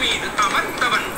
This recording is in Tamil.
மீது அமர்ந்தவன்